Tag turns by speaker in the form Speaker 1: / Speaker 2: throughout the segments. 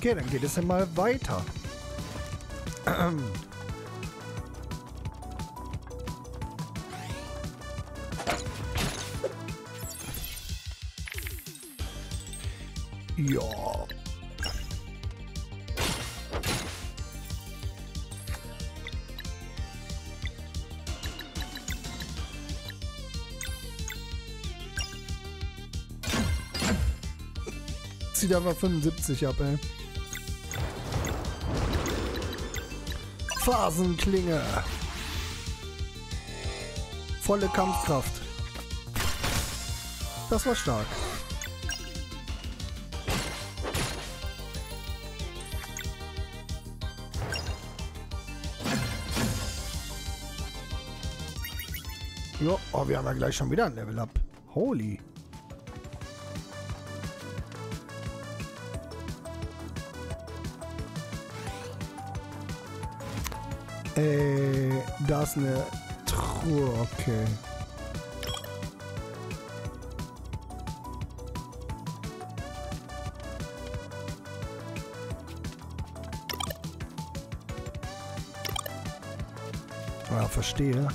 Speaker 1: Okay, dann geht es ja mal weiter. Ja. Zieht einfach 75 ab, ey. Phasenklinge. Volle Kampfkraft. Das war stark. Jo, oh, wir haben ja gleich schon wieder ein Level Up. Holy. Äh, da ist eine Truhe, okay. Ja, verstehe.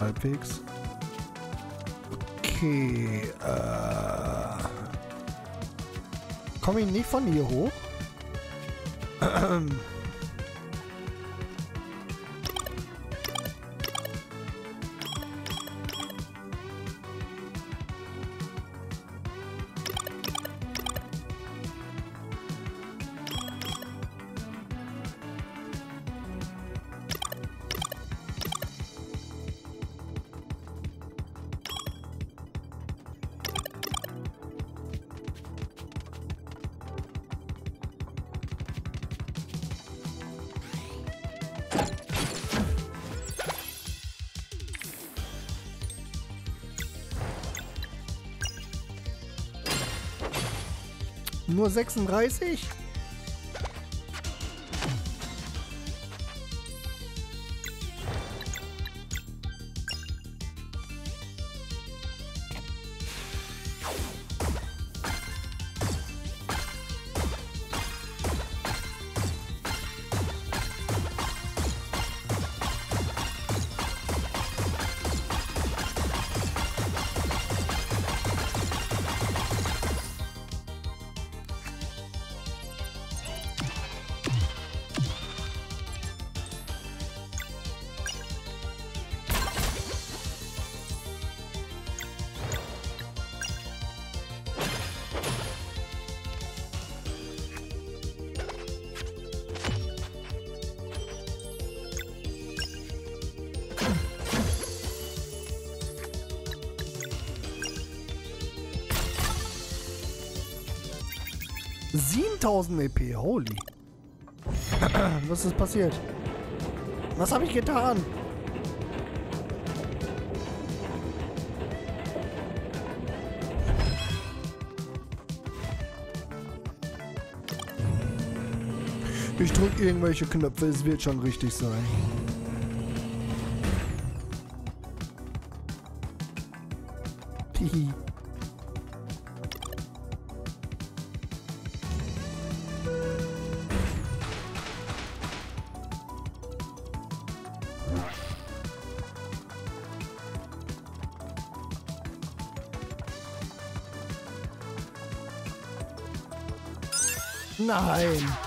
Speaker 1: Halbwegs. Okay, äh... Komme ich nicht von hier hoch? Nur 36? Siebentausend EP, holy. Was ist passiert? Was habe ich getan? Ich drücke irgendwelche Knöpfe, es wird schon richtig sein. Nein.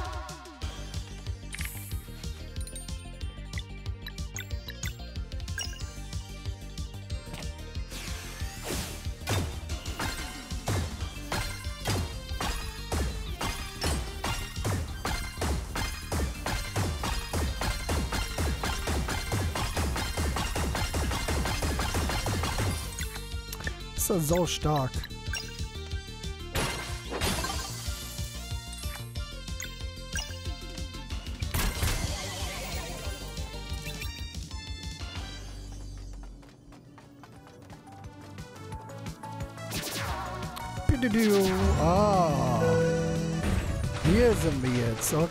Speaker 1: Sau stark.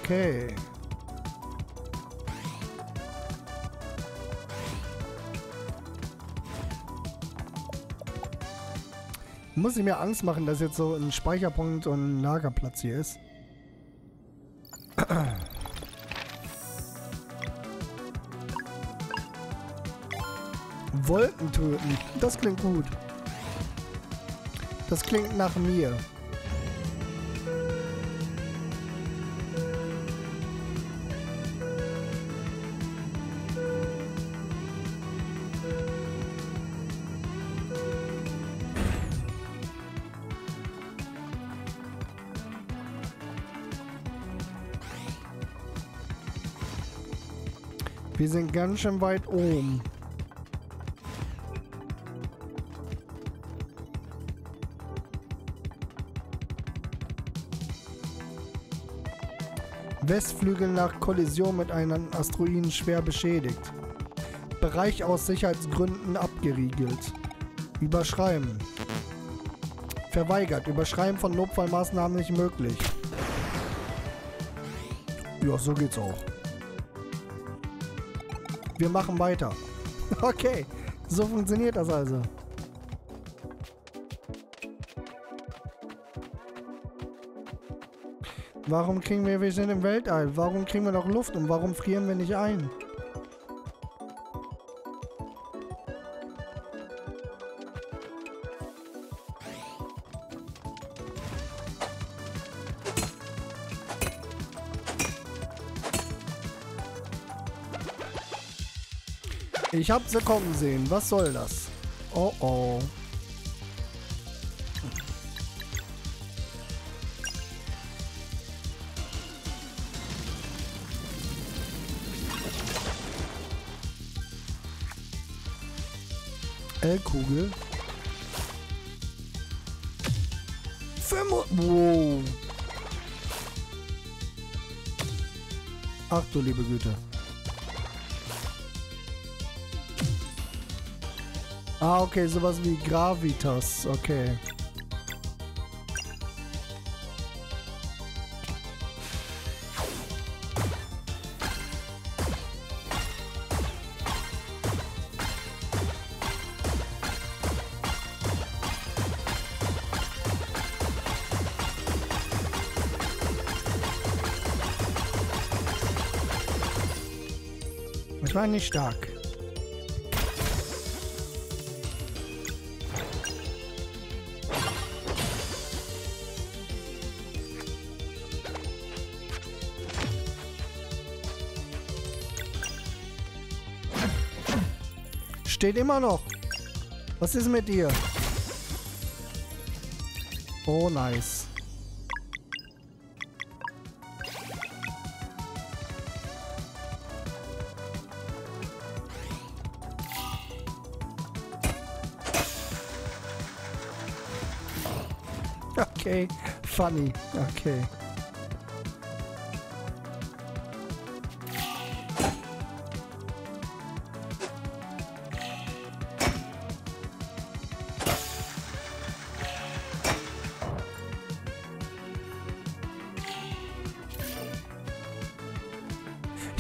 Speaker 1: Okay. Muss ich mir Angst machen, dass jetzt so ein Speicherpunkt und ein Lagerplatz hier ist? Wolken töten. Das klingt gut. Das klingt nach mir. Wir sind ganz schön weit oben. Westflügel nach Kollision mit einem Asteroiden schwer beschädigt. Bereich aus Sicherheitsgründen abgeriegelt. Überschreiben. Verweigert. Überschreiben von Notfallmaßnahmen nicht möglich. Ja, so geht's auch. Wir machen weiter. Okay, so funktioniert das also. Warum kriegen wir, wir sind im Weltall, warum kriegen wir noch Luft und warum frieren wir nicht ein? Ich hab sie kommen sehen. Was soll das? Oh oh. L-Kugel. Wow. Ach du liebe Güte. Ah, okay, sowas wie Gravitas, okay. Ich war nicht stark. Steht immer noch. Was ist mit dir? Oh, nice. Okay, funny. Okay.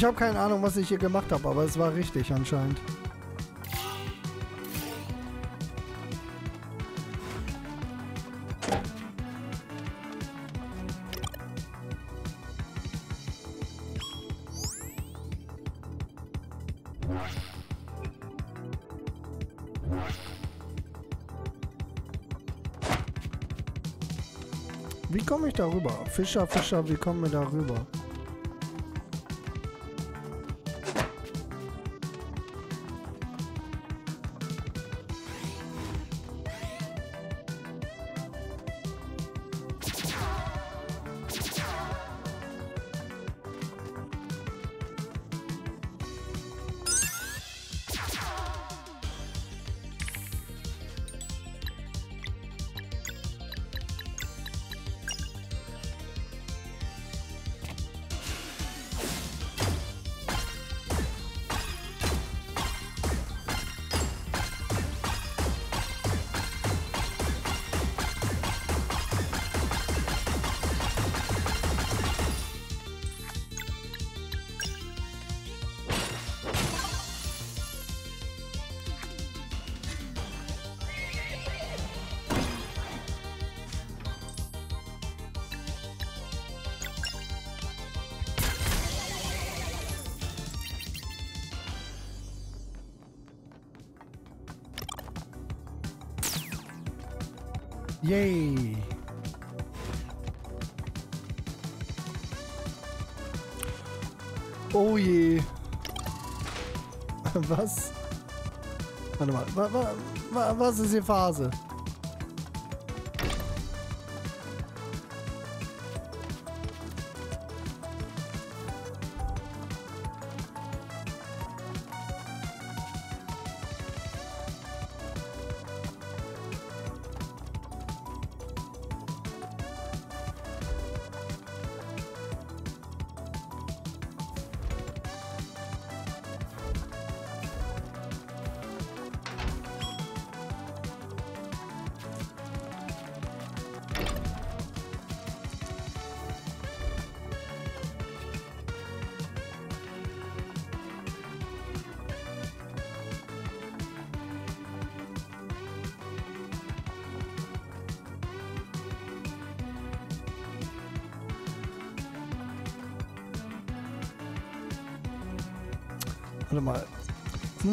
Speaker 1: Habe keine Ahnung, was ich hier gemacht habe, aber es war richtig anscheinend. Wie komme ich da rüber? Fischer, Fischer, wie kommen wir da Oh je. Was? Warte mal. Wa, wa, wa, was ist die Phase?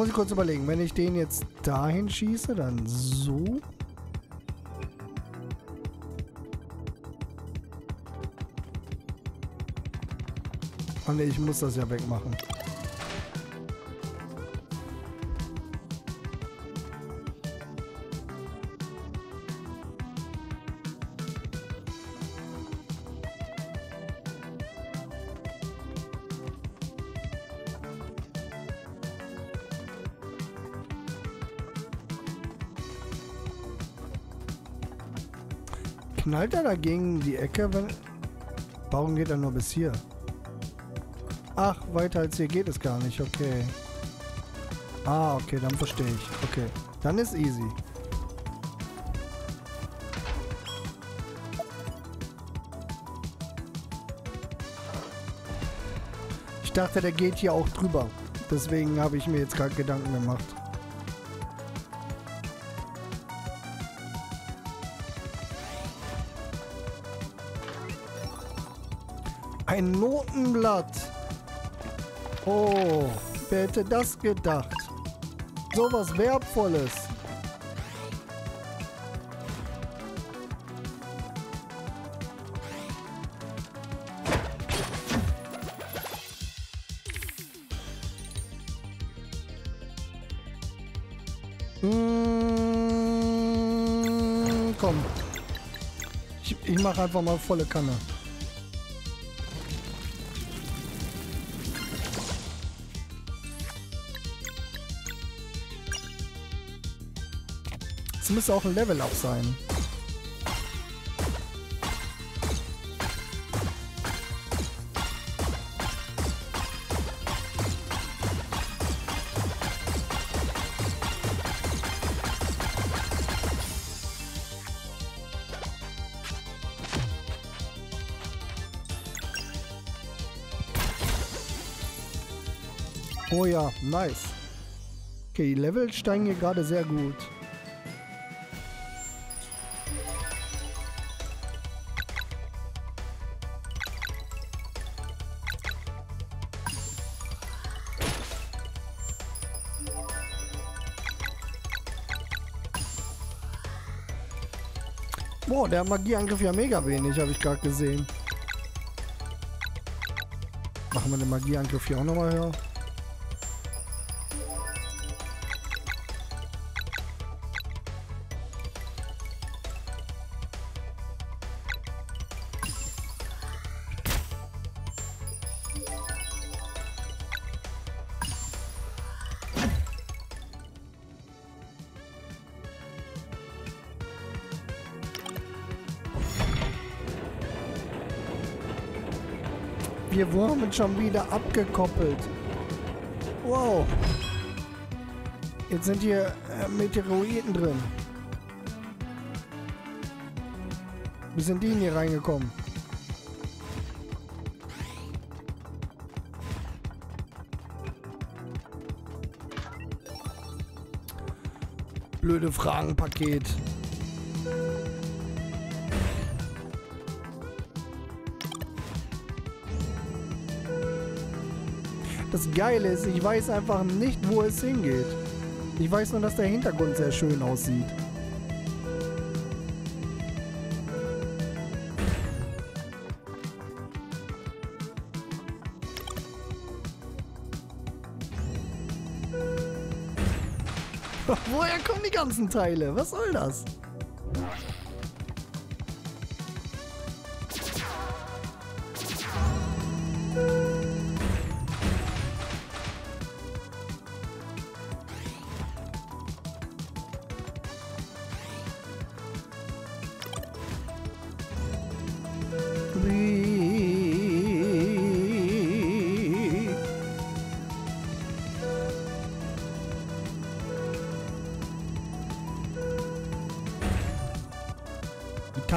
Speaker 1: Muss ich kurz überlegen. Wenn ich den jetzt dahin schieße, dann so. Oh ne, ich muss das ja wegmachen. Knallt er dagegen die Ecke, wenn... Warum geht er nur bis hier? Ach, weiter als hier geht es gar nicht, okay. Ah, okay, dann verstehe ich. Okay, dann ist easy. Ich dachte, der geht hier auch drüber. Deswegen habe ich mir jetzt gerade Gedanken gemacht. Ein Notenblatt. Oh, wer hätte das gedacht? So was Wertvolles. Mmh, komm. Ich, ich mache einfach mal volle Kanne. Müsste auch ein Level-Up sein. Oh ja, nice. Okay, Level steigen hier gerade sehr gut. Boah, der Magieangriff ja mega wenig, habe ich gerade gesehen. Machen wir den Magieangriff hier auch nochmal höher. Wir wurden schon wieder abgekoppelt. Wow. Jetzt sind hier äh, Meteoroiden drin. Wie sind die hier reingekommen? Blöde Fragenpaket. das Geile ist, ich weiß einfach nicht, wo es hingeht. Ich weiß nur, dass der Hintergrund sehr schön aussieht. Woher kommen die ganzen Teile? Was soll das?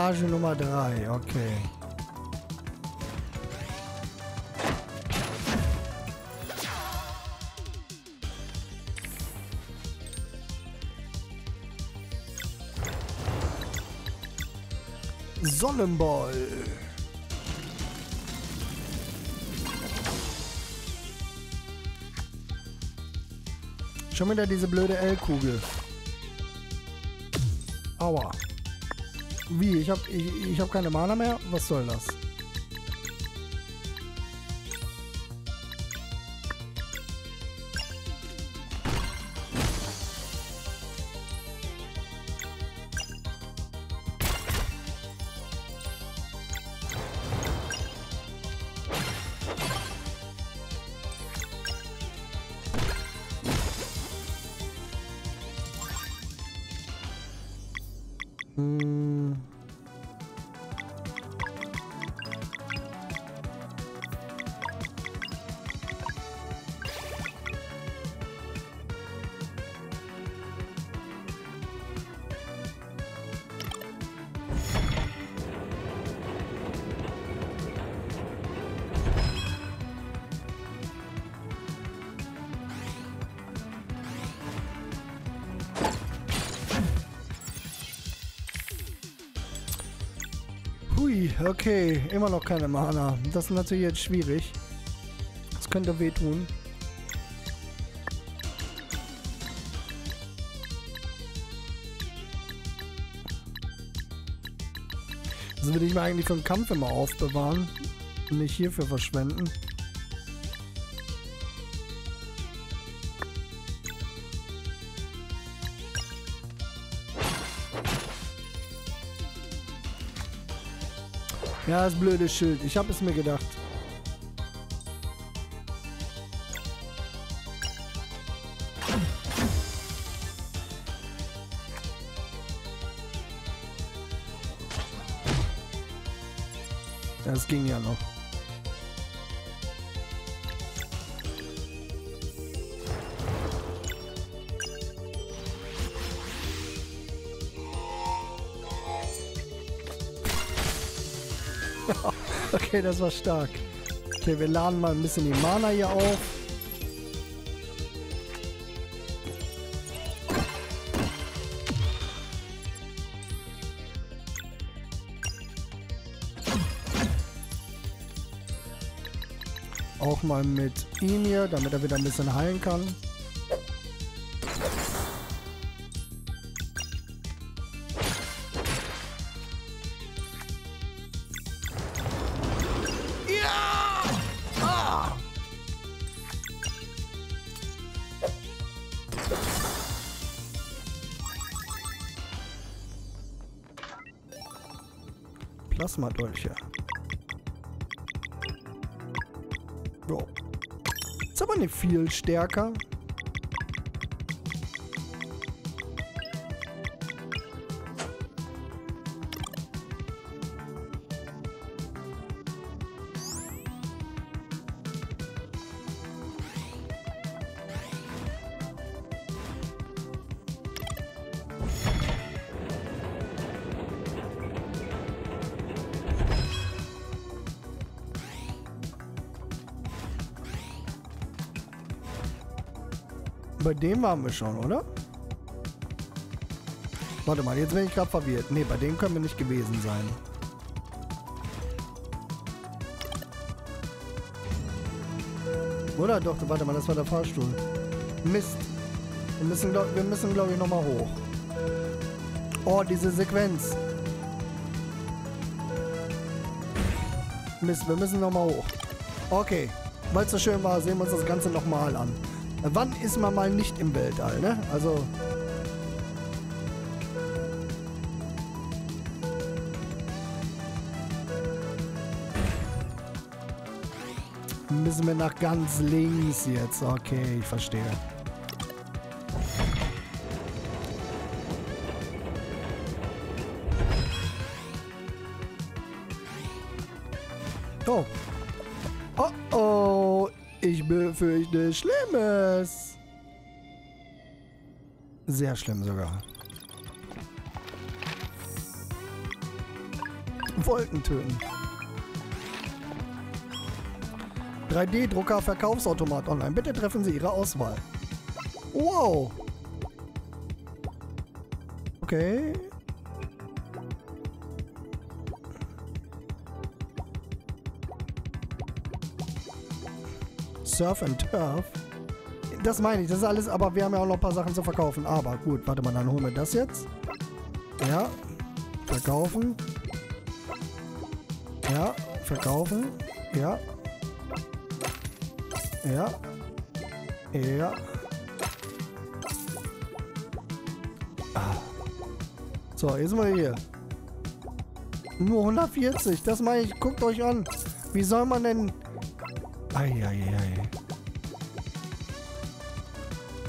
Speaker 1: Etage Nummer 3, okay. Sonnenball. Schon wieder diese blöde L-Kugel. Aua. Wie? Ich hab, ich, ich hab keine Mana mehr? Was soll das? Okay, immer noch keine Mana. Das ist natürlich jetzt schwierig. Das könnte wehtun. Das würde ich mir eigentlich für den Kampf immer aufbewahren. Und nicht hierfür verschwenden. Ja, das blöde Schild. Ich habe es mir gedacht. Okay, das war stark. Okay, wir laden mal ein bisschen die Mana hier auf. Auch mal mit ihm hier, damit er wieder ein bisschen heilen kann. Plasmadolche. Jo. Ist aber nicht viel stärker. Bei dem waren wir schon, oder? Warte mal, jetzt bin ich gerade verwirrt. Ne, bei dem können wir nicht gewesen sein. Oder? Doch, warte mal, das war der Fahrstuhl. Mist. Wir müssen, wir müssen glaube ich, nochmal hoch. Oh, diese Sequenz. Mist, wir müssen nochmal hoch. Okay. Weil es so schön war, sehen wir uns das Ganze nochmal an. Wann ist man mal nicht im Weltall, ne? Also... Müssen wir nach ganz links jetzt. Okay, ich verstehe. Oh. Befürchte Schlimmes. Sehr schlimm sogar. Wolken töten. 3D-Drucker Verkaufsautomat online. Bitte treffen Sie Ihre Auswahl. Wow. Okay. Surf and Turf. Das meine ich, das ist alles, aber wir haben ja auch noch ein paar Sachen zu verkaufen. Aber gut, warte mal, dann holen wir das jetzt. Ja. Verkaufen. Ja. Verkaufen. Ja. Ja. Ja. Ah. So, jetzt mal hier. Nur 140, das meine ich. Guckt euch an. Wie soll man denn... Eieiei.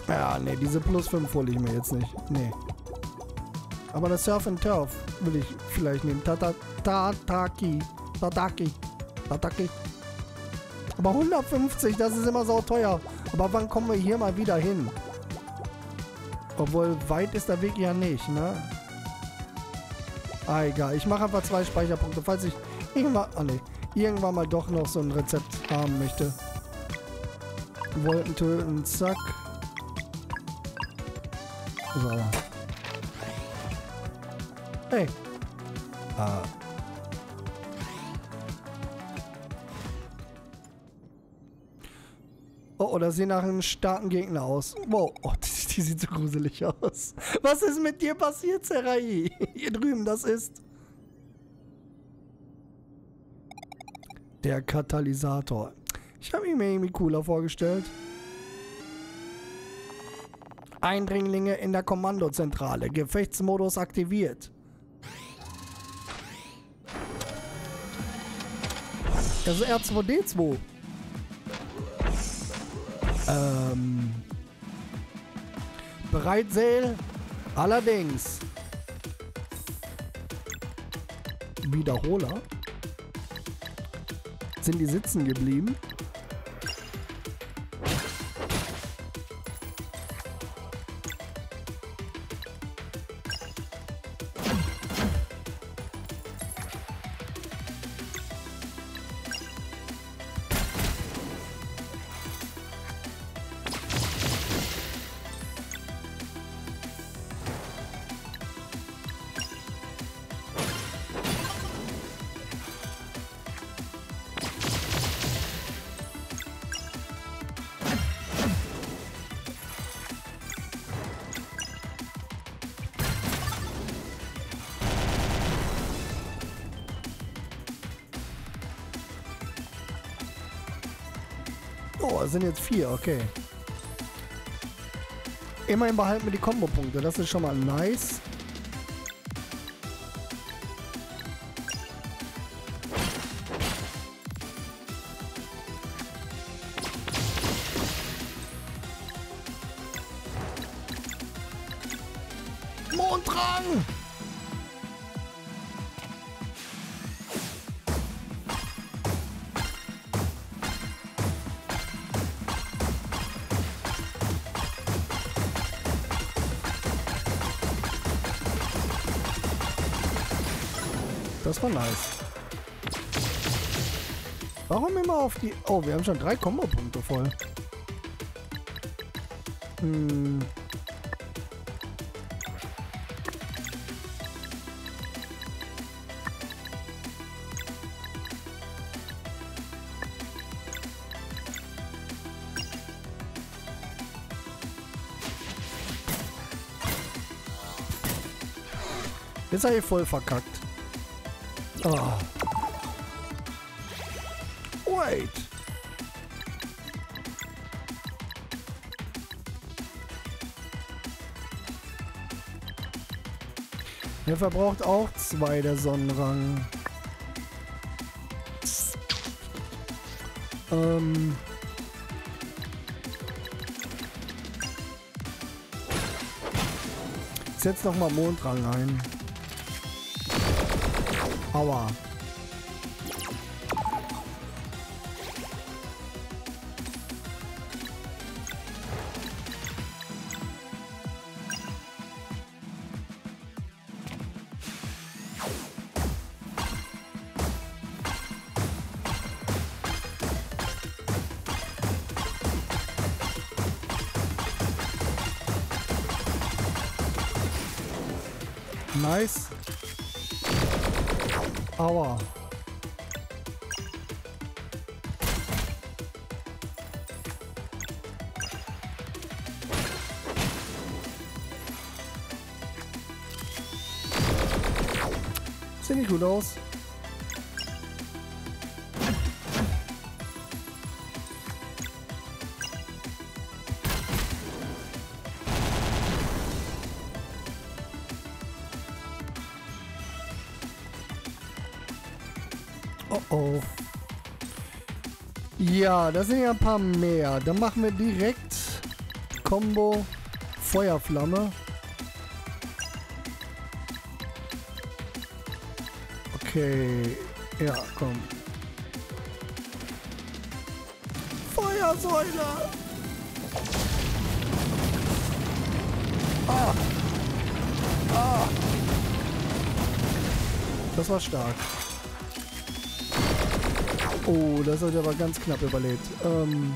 Speaker 1: Ja, nee, diese plus 5 hole ich mir jetzt nicht. Nee. Aber das Surf and Turf will ich vielleicht nehmen. Tata, Tataki. Tataki. Tataki. Aber 150, das ist immer so teuer. Aber wann kommen wir hier mal wieder hin? Obwohl, weit ist der Weg ja nicht, ne? Ah, egal. Ich mache einfach zwei Speicherpunkte, falls ich irgendwann, ah, nee, irgendwann mal doch noch so ein Rezept haben möchte. Wolken töten, zack. So. Hey. Ah. Oh, oh, das sieht nach einem starken Gegner aus. Wow, oh, die, die, sieht so gruselig aus. Was ist mit dir passiert, Serai? Hier drüben, das ist... Der Katalysator. Ich habe ihn mir irgendwie cooler vorgestellt. Eindringlinge in der Kommandozentrale. Gefechtsmodus aktiviert. Das ist R2D2. Ähm. Bereit, Seel? Allerdings. Wiederholer. Sind die sitzen geblieben? Oh, es sind jetzt vier, okay. Immerhin behalten wir die Kombo-Punkte, das ist schon mal nice. Nice. Warum immer auf die... Oh, wir haben schon drei Kombo-Punkte voll. Hm. Jetzt habe ich voll verkackt. Oh. Wait. Er verbraucht auch zwei der Sonnenrang. Ähm. Setz doch mal Mondrang ein. Aua. Nice. Aua. Sieht nicht gut aus. Ja, da sind ja ein paar mehr. Dann machen wir direkt Combo Feuerflamme. Okay. Ja, komm. Feuersäule! Ah! Ah! Das war stark. Oh, das hat er aber ganz knapp überlebt. Ähm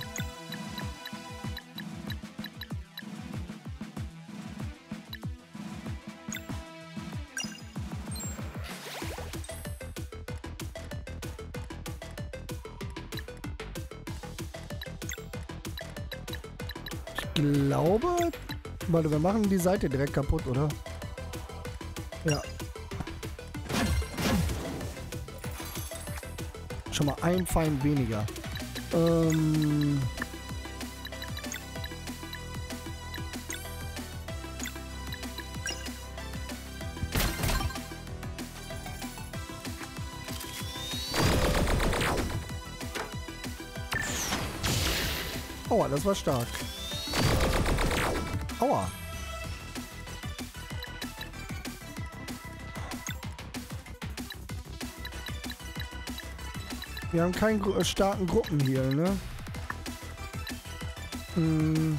Speaker 1: ich glaube... Warte, wir machen die Seite direkt kaputt, oder? Schon mal ein Feind weniger. Ähm... Aua, das war stark. Aua. Wir haben keinen äh, starken Gruppenheal, ne? Hm.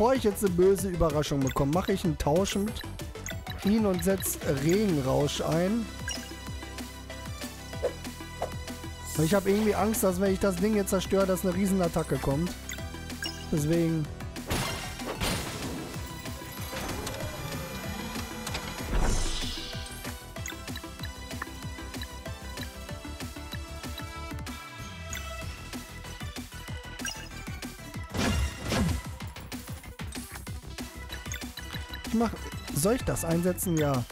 Speaker 1: Bevor ich jetzt eine böse Überraschung bekomme, mache ich einen Tausch mit ihn und setze Regenrausch ein. Ich habe irgendwie Angst, dass wenn ich das Ding jetzt zerstöre, dass eine Riesenattacke kommt. Deswegen... soll ich das einsetzen? Ja.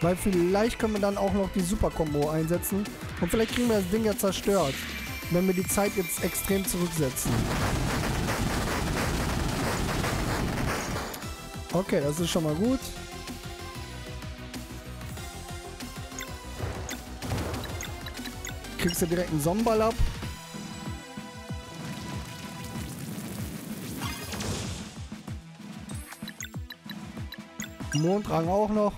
Speaker 1: Weil vielleicht können wir dann auch noch die Super-Kombo einsetzen. Und vielleicht kriegen wir das Ding ja zerstört. Wenn wir die Zeit jetzt extrem zurücksetzen. Okay, das ist schon mal gut. Kriegst du direkt einen Sonnenball ab. Mondrang auch noch.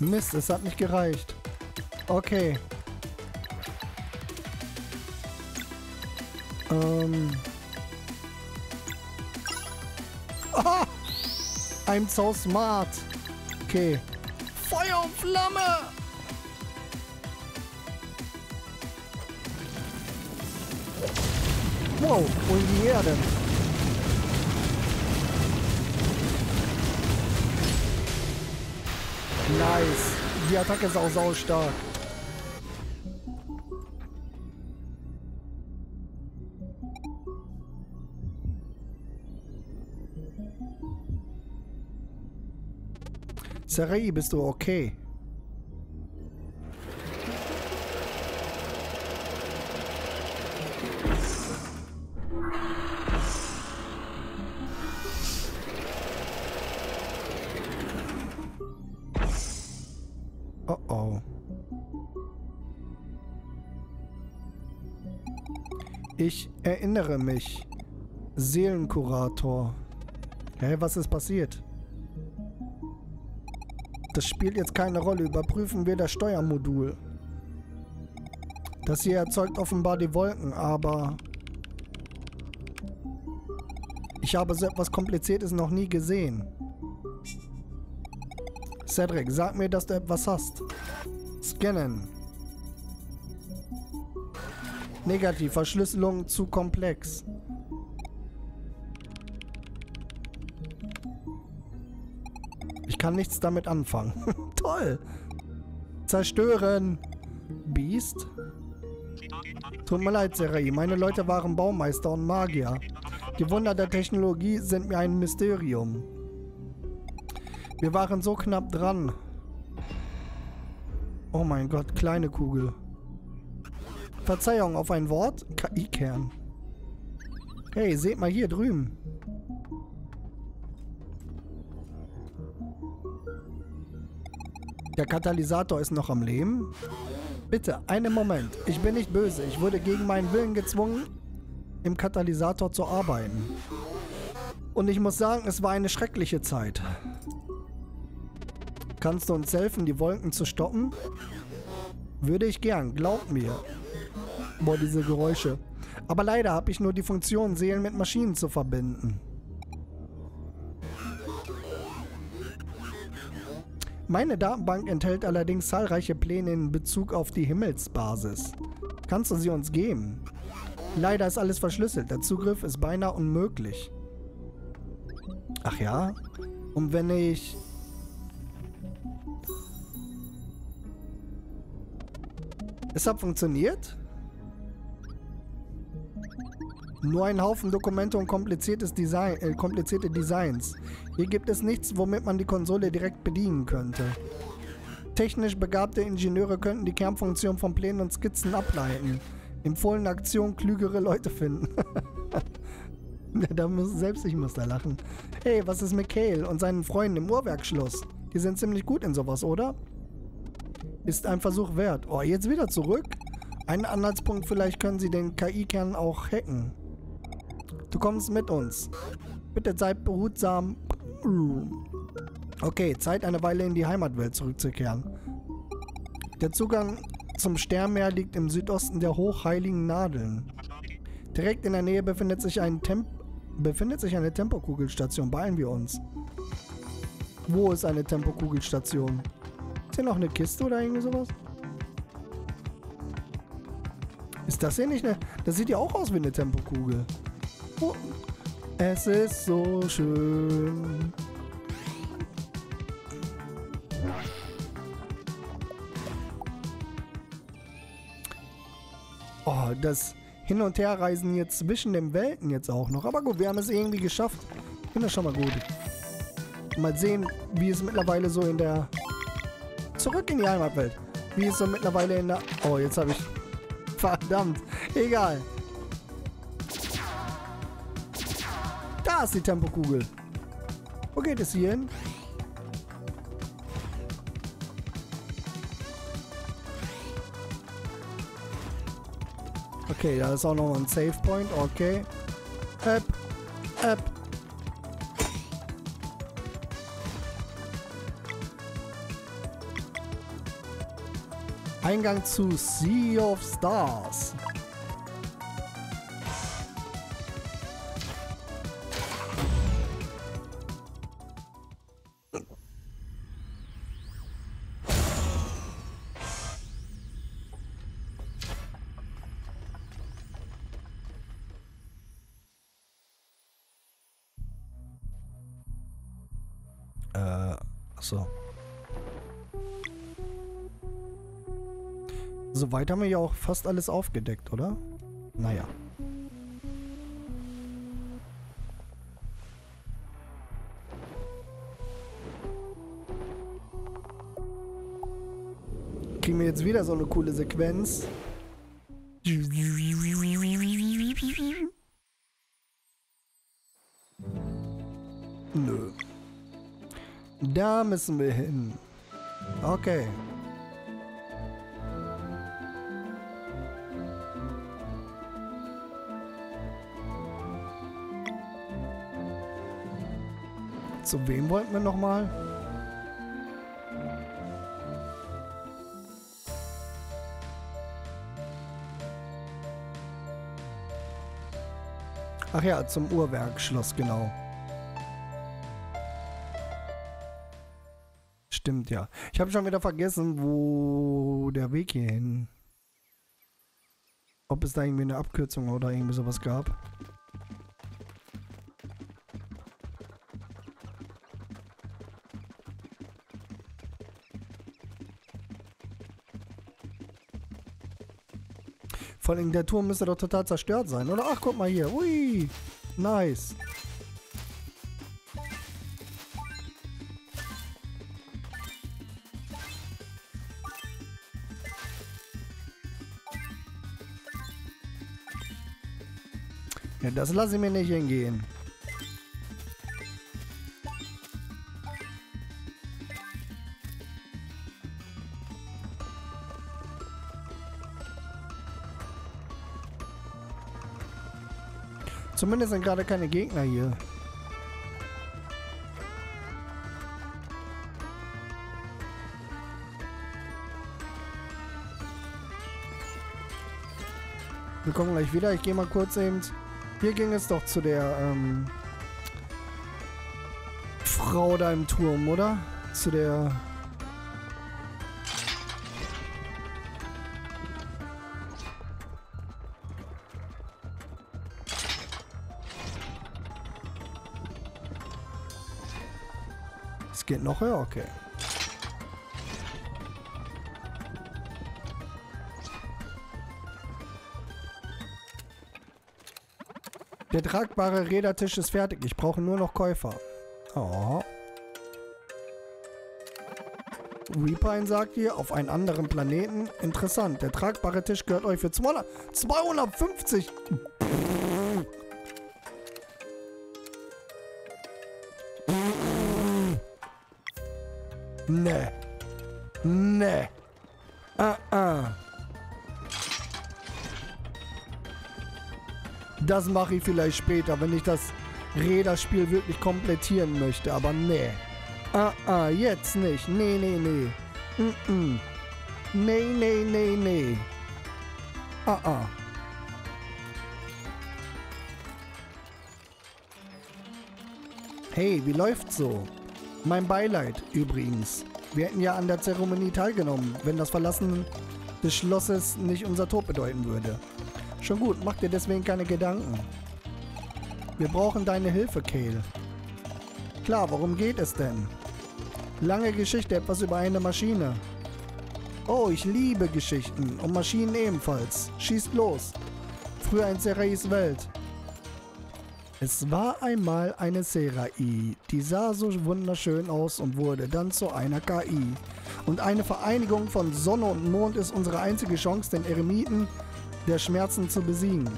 Speaker 1: Mist, es hat nicht gereicht. Okay. Ähm... I'm so smart. Okay. Feuer und Flamme! Wow, wo sind die her denn? Nice. Die Attacke ist auch sau stark. Sarai, bist du okay? Oh oh. Ich erinnere mich. Seelenkurator. Hä, was ist passiert? Das spielt jetzt keine Rolle. Überprüfen wir das Steuermodul. Das hier erzeugt offenbar die Wolken, aber... Ich habe so etwas Kompliziertes noch nie gesehen. Cedric, sag mir, dass du etwas hast. Scannen. Negativ, Verschlüsselung zu komplex. Kann nichts damit anfangen. Toll. Zerstören. Beast. Tut mir leid, Serai. Meine Leute waren Baumeister und Magier. Die Wunder der Technologie sind mir ein Mysterium. Wir waren so knapp dran. Oh mein Gott, kleine Kugel. Verzeihung auf ein Wort? KI-Kern. Hey, seht mal hier drüben. Der Katalysator ist noch am Leben. Bitte, einen Moment. Ich bin nicht böse. Ich wurde gegen meinen Willen gezwungen, im Katalysator zu arbeiten. Und ich muss sagen, es war eine schreckliche Zeit. Kannst du uns helfen, die Wolken zu stoppen? Würde ich gern, glaub mir. Boah, diese Geräusche. Aber leider habe ich nur die Funktion, Seelen mit Maschinen zu verbinden. Meine Datenbank enthält allerdings zahlreiche Pläne in Bezug auf die Himmelsbasis. Kannst du sie uns geben? Leider ist alles verschlüsselt. Der Zugriff ist beinahe unmöglich. Ach ja? Und wenn ich... Es hat funktioniert? Nur ein Haufen Dokumente und kompliziertes Design, äh, komplizierte Designs. Hier gibt es nichts, womit man die Konsole direkt bedienen könnte. Technisch begabte Ingenieure könnten die Kernfunktion von Plänen und Skizzen ableiten. Empfohlene Aktion klügere Leute finden. da muss, selbst ich muss da lachen. Hey, was ist mit Kale und seinen Freunden im Uhrwerkschloss? Die sind ziemlich gut in sowas, oder? Ist ein Versuch wert. Oh, jetzt wieder zurück? Ein Anhaltspunkt, vielleicht können sie den KI-Kern auch hacken. Du kommst mit uns. Bitte seid behutsam. Okay, Zeit eine Weile in die Heimatwelt zurückzukehren. Der Zugang zum Sternmeer liegt im Südosten der hochheiligen Nadeln. Direkt in der Nähe befindet sich, ein Temp befindet sich eine Tempokugelstation. Beeilen wir uns. Wo ist eine Tempokugelstation? Ist hier noch eine Kiste oder irgendwie sowas? Ist das hier nicht eine... Das sieht ja auch aus wie eine Tempokugel. Oh, es ist so schön. Oh, das Hin- und Herreisen hier zwischen den Welten jetzt auch noch. Aber gut, wir haben es irgendwie geschafft. Finde das schon mal gut. Mal sehen, wie es mittlerweile so in der... Zurück in die Heimatwelt. Wie es so mittlerweile in der... Oh, jetzt habe ich... Verdammt. Egal. Da ist die Tempokugel. Wo geht es hier hin? Okay, da ist auch noch ein Save Point. Okay. App. App. Eingang zu Sea of Stars. Soweit haben wir ja auch fast alles aufgedeckt, oder? Naja. Kriegen wir jetzt wieder so eine coole Sequenz. Nö. Da müssen wir hin. Okay. Zu wem wollten wir nochmal? Ach ja, zum Uhrwerkschloss, genau. Stimmt, ja. Ich habe schon wieder vergessen, wo der Weg hier hin. Ob es da irgendwie eine Abkürzung oder irgendwie sowas gab. Vor allem der Turm müsste doch total zerstört sein, oder? Ach, guck mal hier. Ui, nice. Ja, das lasse ich mir nicht hingehen. Zumindest sind gerade keine Gegner hier. Wir kommen gleich wieder. Ich gehe mal kurz eben. Hier ging es doch zu der ähm, Frau da im Turm, oder? Zu der geht noch höher, okay. Der tragbare Rädertisch ist fertig. Ich brauche nur noch Käufer. Oh. Reapine sagt hier, auf einen anderen Planeten. Interessant. Der tragbare Tisch gehört euch für 200, 250. Nee. Nee. Ah, ah. Das mache ich vielleicht später, wenn ich das Räderspiel wirklich komplettieren möchte. Aber nee. Ah, ah, jetzt nicht. Nee, nee, nee. Mm -mm. Nee, nee, nee, nee. Ah, ah. Hey, wie läuft's so? Mein Beileid übrigens. Wir hätten ja an der Zeremonie teilgenommen, wenn das Verlassen des Schlosses nicht unser Tod bedeuten würde. Schon gut, mach dir deswegen keine Gedanken. Wir brauchen deine Hilfe, Kale. Klar, worum geht es denn? Lange Geschichte, etwas über eine Maschine. Oh, ich liebe Geschichten und Maschinen ebenfalls. Schießt los. Früher in Serais Welt. Es war einmal eine Serai, die sah so wunderschön aus und wurde dann zu einer KI. Und eine Vereinigung von Sonne und Mond ist unsere einzige Chance, den Eremiten der Schmerzen zu besiegen.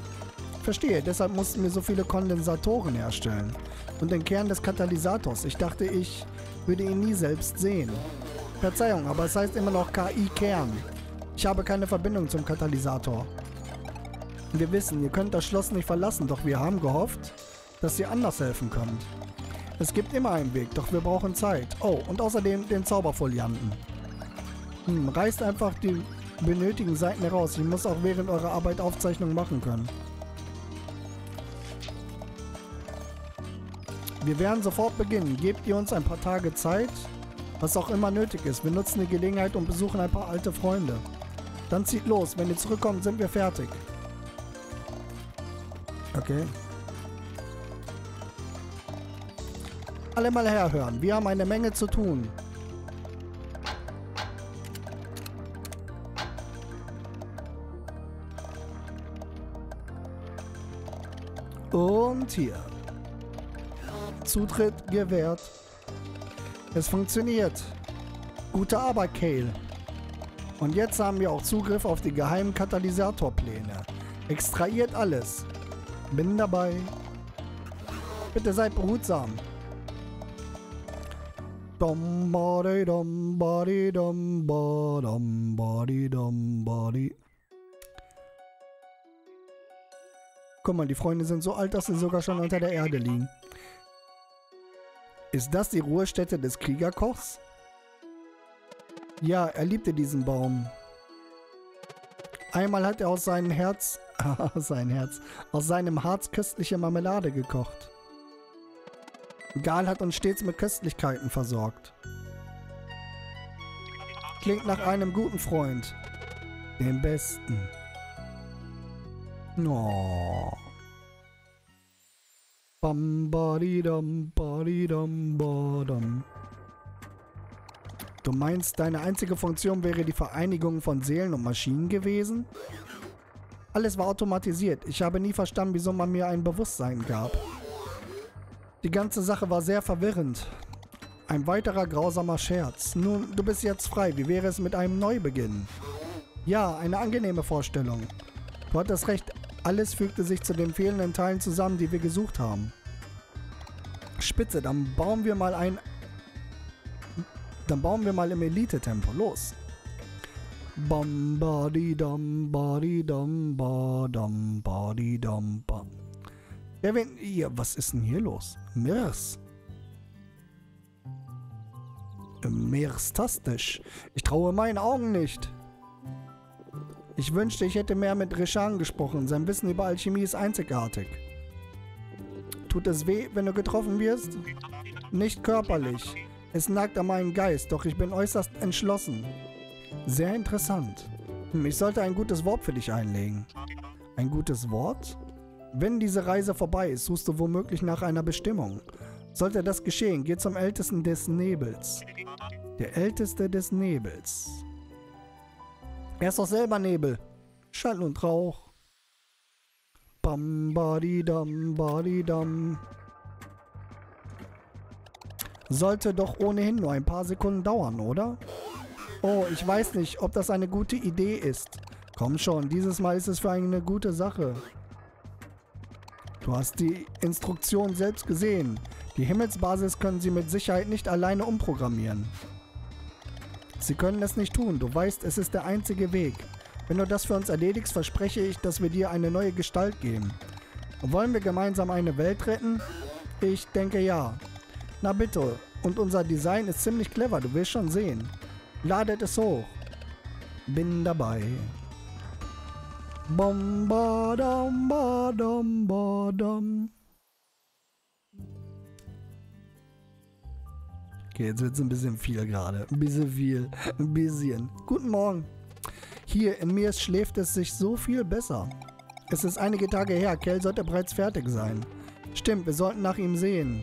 Speaker 1: Verstehe, deshalb mussten wir so viele Kondensatoren herstellen. Und den Kern des Katalysators. Ich dachte, ich würde ihn nie selbst sehen. Verzeihung, aber es heißt immer noch KI-Kern. Ich habe keine Verbindung zum Katalysator. Wir wissen, ihr könnt das Schloss nicht verlassen, doch wir haben gehofft, dass ihr anders helfen könnt. Es gibt immer einen Weg, doch wir brauchen Zeit. Oh, und außerdem den Zauberfolianten. Hm, reißt einfach die benötigen Seiten heraus. Ich muss auch während eurer Arbeit Aufzeichnungen machen können. Wir werden sofort beginnen. Gebt ihr uns ein paar Tage Zeit? Was auch immer nötig ist. Wir nutzen die Gelegenheit und besuchen ein paar alte Freunde. Dann zieht los. Wenn ihr zurückkommt, sind wir fertig. Okay. Alle mal herhören. Wir haben eine Menge zu tun. Und hier. Zutritt gewährt. Es funktioniert. Gute Arbeit, Kale. Und jetzt haben wir auch Zugriff auf die geheimen Katalysatorpläne. Extrahiert alles. Bin dabei. Bitte seid behutsam. Dom body dom body dom. Guck mal, die Freunde sind so alt, dass sie sogar schon unter der Erde liegen. Ist das die Ruhestätte des Kriegerkochs? Ja, er liebte diesen Baum. Einmal hat er aus seinem Herz, sein Herz, aus seinem Harz köstliche Marmelade gekocht. Gal hat uns stets mit Köstlichkeiten versorgt. Klingt nach einem guten Freund. Dem besten. Oh. Bam, badi, dam, badi, dam, badam. Du meinst, deine einzige Funktion wäre die Vereinigung von Seelen und Maschinen gewesen? Alles war automatisiert. Ich habe nie verstanden, wieso man mir ein Bewusstsein gab. Die ganze Sache war sehr verwirrend. Ein weiterer grausamer Scherz. Nun, du bist jetzt frei. Wie wäre es mit einem Neubeginn? Ja, eine angenehme Vorstellung. Du hattest recht. Alles fügte sich zu den fehlenden Teilen zusammen, die wir gesucht haben. Spitze, dann bauen wir mal ein dann bauen wir mal im Elite-Tempo. Los. Bam, badi, dam, badi, dam, badam, badi, dam, bam. Ja, wenn, ja, was ist denn hier los? Mirs. Mirstastisch. Ich traue meinen Augen nicht. Ich wünschte, ich hätte mehr mit Rishan gesprochen. Sein Wissen über Alchemie ist einzigartig. Tut es weh, wenn du getroffen wirst? Nicht körperlich. Es nagt an meinem Geist, doch ich bin äußerst entschlossen. Sehr interessant. Ich sollte ein gutes Wort für dich einlegen. Ein gutes Wort? Wenn diese Reise vorbei ist, suchst du womöglich nach einer Bestimmung. Sollte das geschehen, geh zum Ältesten des Nebels. Der Älteste des Nebels. Er ist doch selber Nebel. Schall und Rauch. Bam, badi, dam, badi, dam. Sollte doch ohnehin nur ein paar Sekunden dauern, oder? Oh, ich weiß nicht, ob das eine gute Idee ist. Komm schon, dieses Mal ist es für eine gute Sache. Du hast die Instruktion selbst gesehen. Die Himmelsbasis können sie mit Sicherheit nicht alleine umprogrammieren. Sie können es nicht tun. Du weißt, es ist der einzige Weg. Wenn du das für uns erledigst, verspreche ich, dass wir dir eine neue Gestalt geben. wollen wir gemeinsam eine Welt retten? Ich denke ja. Na bitte. Und unser Design ist ziemlich clever, du wirst schon sehen. Ladet es hoch. Bin dabei. Bom, badam, badam, badam. Okay, jetzt wird es ein bisschen viel gerade. Ein bisschen viel. Ein bisschen. Guten Morgen. Hier, in mir schläft es sich so viel besser. Es ist einige Tage her. Kell sollte bereits fertig sein. Stimmt, wir sollten nach ihm sehen.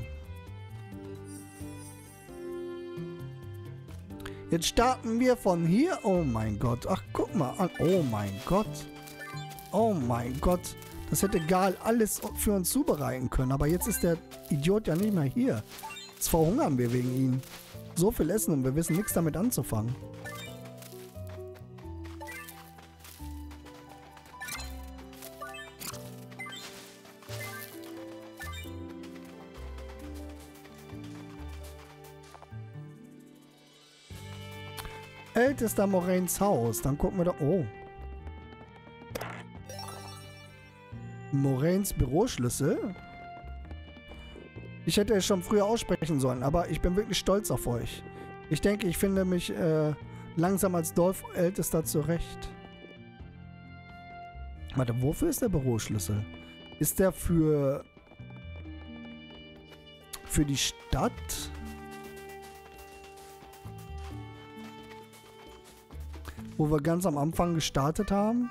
Speaker 1: Jetzt starten wir von hier. Oh mein Gott. Ach, guck mal an. Oh mein Gott. Oh mein Gott. Das hätte Gal alles für uns zubereiten können. Aber jetzt ist der Idiot ja nicht mehr hier. Jetzt verhungern wir wegen ihm. So viel Essen und wir wissen nichts damit anzufangen. Ältester Moraines Haus. Dann gucken wir da... Oh. Moraines Büroschlüssel? Ich hätte es schon früher aussprechen sollen, aber ich bin wirklich stolz auf euch. Ich denke, ich finde mich äh, Langsam als Dorfältester zurecht. Warte, wofür ist der Büroschlüssel? Ist der für... Für die Stadt? Wo wir ganz am Anfang gestartet haben?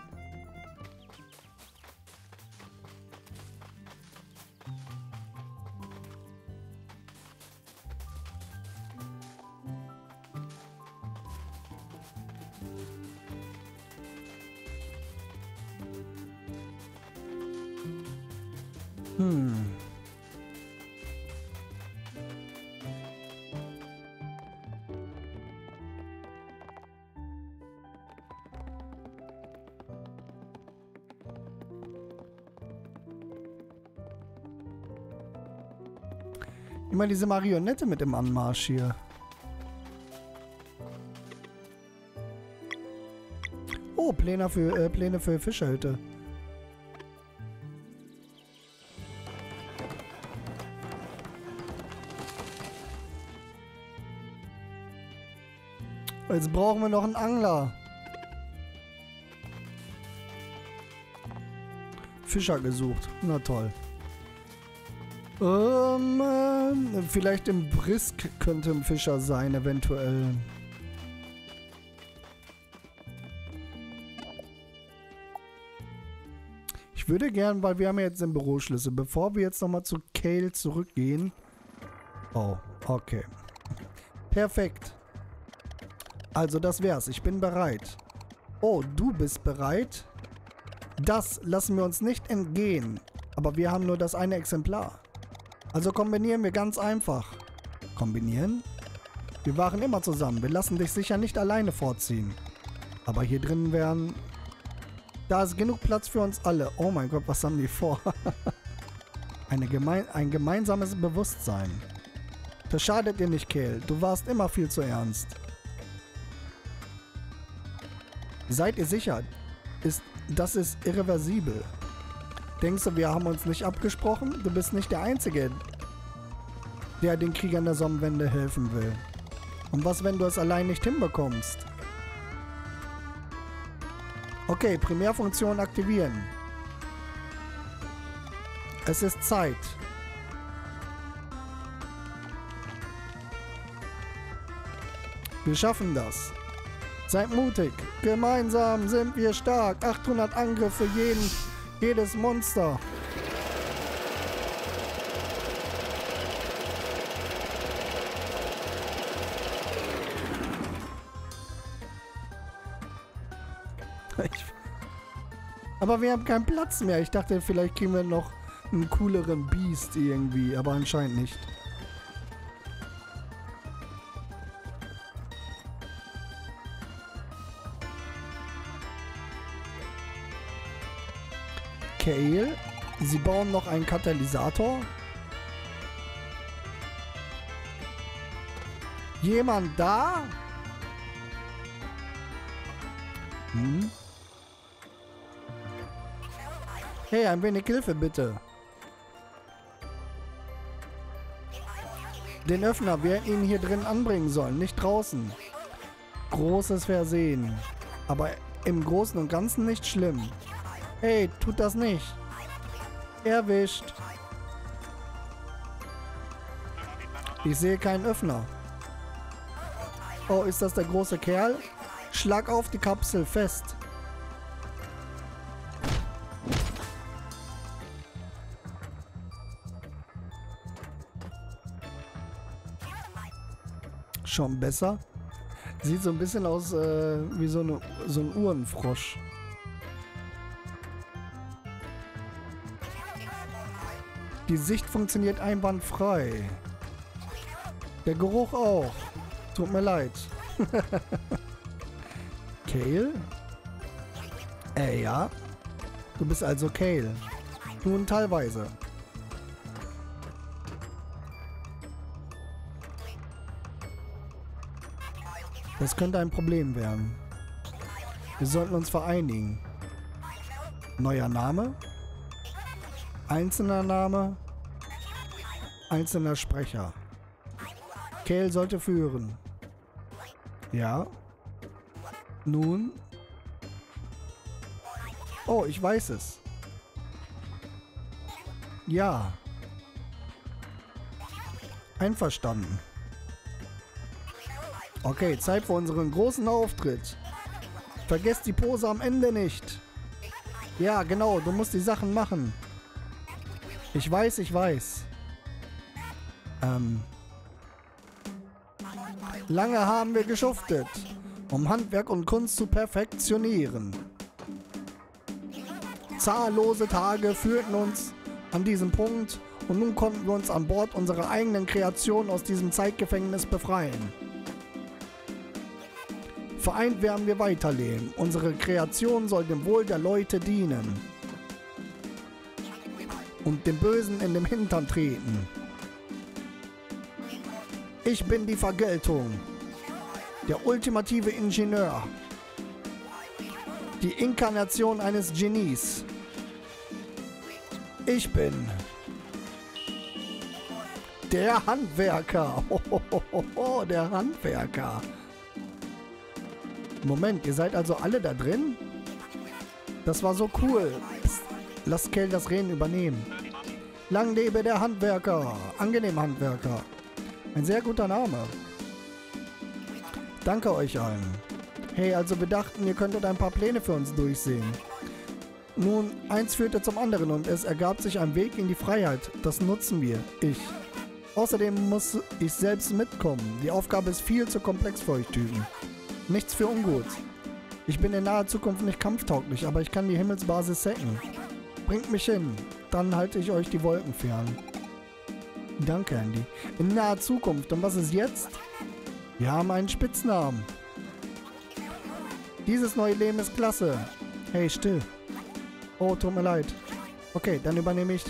Speaker 1: Immer diese Marionette mit dem Anmarsch hier. Oh, Pläne für, äh, Pläne für Fischerhütte. Jetzt brauchen wir noch einen Angler. Fischer gesucht. Na toll. Ähm, äh, vielleicht im Brisk könnte ein Fischer sein, eventuell. Ich würde gern, weil wir haben ja jetzt den Büroschlüssel, bevor wir jetzt nochmal zu Kale zurückgehen. Oh, okay. Perfekt. Also das wär's. Ich bin bereit. Oh, du bist bereit? Das lassen wir uns nicht entgehen. Aber wir haben nur das eine Exemplar. Also kombinieren wir ganz einfach. Kombinieren? Wir waren immer zusammen. Wir lassen dich sicher nicht alleine vorziehen. Aber hier drinnen wären... Da ist genug Platz für uns alle. Oh mein Gott, was haben die vor? Eine gemein ein gemeinsames Bewusstsein. Das schadet dir nicht, Kehl. Du warst immer viel zu ernst. Seid ihr sicher? Ist, das ist irreversibel. Denkst du, wir haben uns nicht abgesprochen? Du bist nicht der Einzige, der den Kriegern der Sonnenwende helfen will. Und was, wenn du es allein nicht hinbekommst? Okay, Primärfunktion aktivieren. Es ist Zeit. Wir schaffen das. Seid mutig. Gemeinsam sind wir stark. 800 Angriffe jeden, jedes Monster. Aber wir haben keinen Platz mehr. Ich dachte, vielleicht kriegen wir noch einen cooleren Beast irgendwie, aber anscheinend nicht. Kale. Sie bauen noch einen Katalysator. Jemand da? Hm? Hey, ein wenig Hilfe bitte. Den Öffner, wir hätten ihn hier drin anbringen sollen, nicht draußen. Großes Versehen. Aber im Großen und Ganzen nicht schlimm. Hey, tut das nicht. Erwischt. Ich sehe keinen Öffner. Oh, ist das der große Kerl? Schlag auf die Kapsel fest. Schon besser. Sieht so ein bisschen aus äh, wie so, eine, so ein Uhrenfrosch. Die Sicht funktioniert einwandfrei. Der Geruch auch. Tut mir leid. Kale? Äh, ja. Du bist also Kale. Nun teilweise. Das könnte ein Problem werden. Wir sollten uns vereinigen. Neuer Name? Einzelner Name? Einzelner Sprecher. Kale sollte führen. Ja. Nun. Oh, ich weiß es. Ja. Einverstanden. Okay, Zeit für unseren großen Auftritt. Vergesst die Pose am Ende nicht. Ja, genau, du musst die Sachen machen. Ich weiß, ich weiß. Ähm. Lange haben wir geschuftet, um Handwerk und Kunst zu perfektionieren. Zahllose Tage führten uns an diesem Punkt und nun konnten wir uns an Bord unserer eigenen Kreation aus diesem Zeitgefängnis befreien. Vereint werden wir weiterleben. Unsere Kreation soll dem Wohl der Leute dienen. Und dem Bösen in den Hintern treten. Ich bin die Vergeltung. Der ultimative Ingenieur. Die Inkarnation eines Genies. Ich bin der Handwerker. Hohoho, der Handwerker. Moment, ihr seid also alle da drin? Das war so cool. Psst, lasst Kell das Reden übernehmen. Lang lebe der Handwerker. Angenehm Handwerker. Ein sehr guter Name. Danke euch allen. Hey, also wir dachten, ihr könntet ein paar Pläne für uns durchsehen. Nun, eins führte zum anderen und es ergab sich ein Weg in die Freiheit. Das nutzen wir. Ich. Außerdem muss ich selbst mitkommen. Die Aufgabe ist viel zu komplex für euch Typen. Nichts für ungut. Ich bin in naher Zukunft nicht kampftauglich, aber ich kann die Himmelsbasis sacken. Bringt mich hin, dann halte ich euch die Wolken fern. Danke, Andy. In naher Zukunft. Und was ist jetzt? Wir haben einen Spitznamen. Dieses neue Leben ist klasse. Hey, still. Oh, tut mir leid. Okay, dann übernehme ich...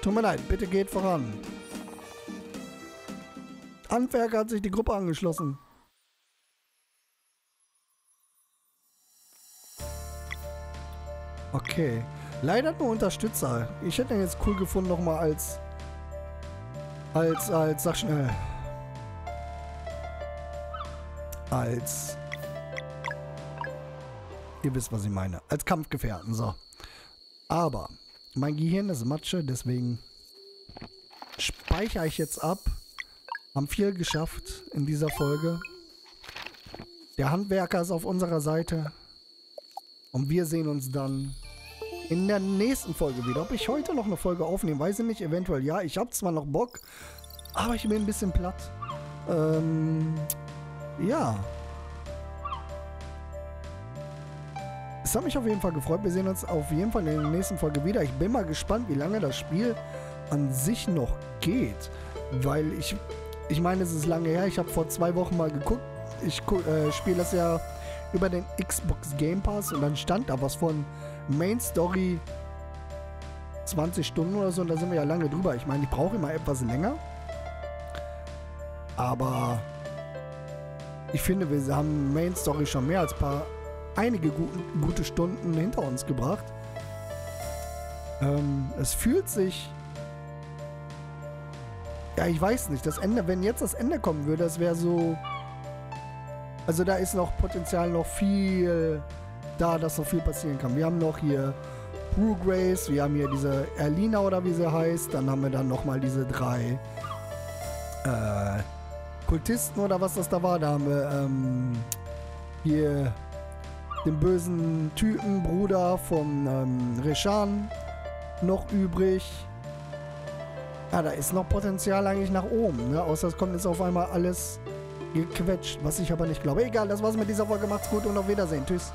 Speaker 1: Tut mir leid, bitte geht voran. Handwerker hat sich die Gruppe angeschlossen. Okay. Leider nur Unterstützer. Ich hätte ihn jetzt cool gefunden nochmal als... Als, als, sag schnell. Als... Ihr wisst, was ich meine. Als Kampfgefährten, so. Aber mein Gehirn ist Matsche, deswegen speichere ich jetzt ab. Haben viel geschafft in dieser Folge. Der Handwerker ist auf unserer Seite. Und wir sehen uns dann in der nächsten Folge wieder. Ob ich heute noch eine Folge aufnehme, weiß ich nicht. Eventuell ja. Ich habe zwar noch Bock, aber ich bin ein bisschen platt. Ähm, ja. Es hat mich auf jeden Fall gefreut. Wir sehen uns auf jeden Fall in der nächsten Folge wieder. Ich bin mal gespannt, wie lange das Spiel an sich noch geht. Weil ich ich meine, es ist lange her. Ich habe vor zwei Wochen mal geguckt. Ich äh, spiele das ja über den Xbox Game Pass und dann stand da was von Main Story 20 Stunden oder so und da sind wir ja lange drüber. Ich meine, ich brauche immer etwas länger. Aber ich finde, wir haben Main Story schon mehr als paar einige gute, gute Stunden hinter uns gebracht. Ähm, es fühlt sich ja, ich weiß nicht. Das Ende, wenn jetzt das Ende kommen würde, das wäre so... Also da ist noch Potenzial noch viel da, dass noch viel passieren kann. Wir haben noch hier Brew Grace, wir haben hier diese Erlina oder wie sie heißt. Dann haben wir dann nochmal diese drei äh, Kultisten oder was das da war. Da haben wir ähm, hier den bösen Typen, Bruder von ähm, Reshan noch übrig. Ja, da ist noch Potenzial eigentlich nach oben. Ne? Außer es kommt jetzt auf einmal alles gequetscht, was ich aber nicht glaube. Egal, das war's mit dieser Folge. Macht's gut und auf Wiedersehen. Tschüss.